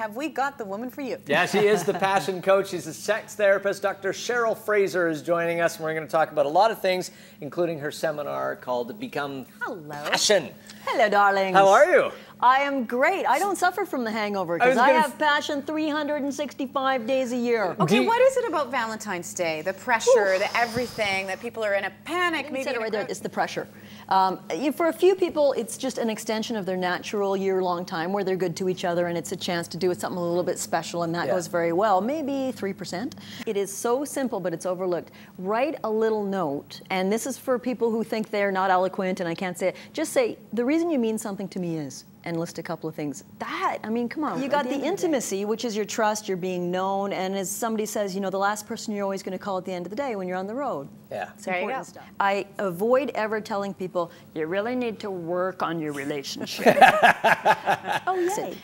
have we got the woman for you? Yeah, she is the passion coach. She's a sex therapist. Dr. Cheryl Fraser is joining us, and we're going to talk about a lot of things, including her seminar called Become Hello. Passion. Hello, darlings. How are you? I am great. I don't suffer from the hangover because was I, gonna have passion 365 days a year. Okay, you- what is it about Valentine's Day? The pressure, the everything, that people are in a panic, You maybe it in a right there. It's the pressure. Um, you- for a few people, it's just an extension of their natural year-long time where they're good to each other, and it's a chance to do something a little bit special, and that Yeah. goes very well. Maybe three percent. It is so simple, but it's overlooked. Write a little note, and this is for people who think they're not eloquent, and I can't say it. Just say the reason you mean something to me is. And list a couple of things. That, I mean, come on. You got the intimacy, which is your trust, you're being known, and as somebody says, you know, the last person you're always going to call at the end of the day when you're on the road. Yeah. It's There you important go. stuff. I avoid ever telling people you really need to work on your relationship. oh, listen.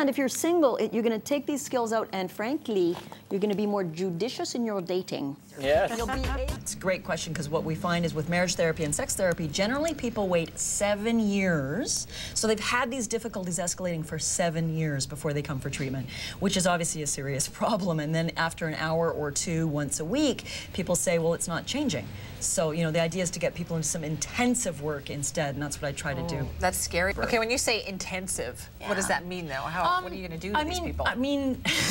And if you're single, it, you're going to take these skills out, and frankly, you're going to be more judicious in your dating. Yes. You'll be It's a great question because what we find is with marriage therapy and sex therapy, generally people wait seven years. So they've had these difficulties escalating for seven years before they come for treatment, which is obviously a serious problem. And then after an hour or two once a week, people say, well, it's not changing. So, you know, the idea is to get people into some intensive work instead, and that's what I try to do. Oh, that's scary. Okay, when you say intensive, what does that mean, though? How, what are you going to do to I these mean, people? I mean,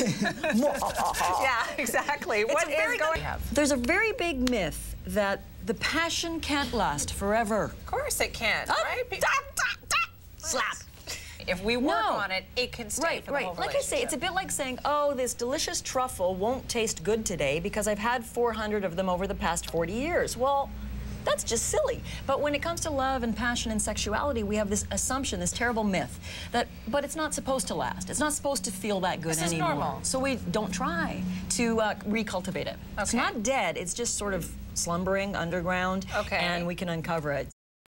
yeah, exactly. What a is going? There's a very big myth that the passion can't last forever. Of course it can, right? Pe- Slap. If we work No. on it, it can stay Right, for the right. whole Like I say, it's a bit like saying, oh, this delicious truffle won't taste good today because I've had 400 of them over the past 40 years. Well, that's just silly. But when it comes to love and passion and sexuality, we have this assumption, this terrible myth that, but it's not supposed to last. It's not supposed to feel that good This is normal. So we don't try to uh, recultivate it. It's not dead. It's just sort of slumbering underground, Okay. and we can uncover it.